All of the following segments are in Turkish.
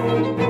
Müzik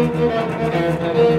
Música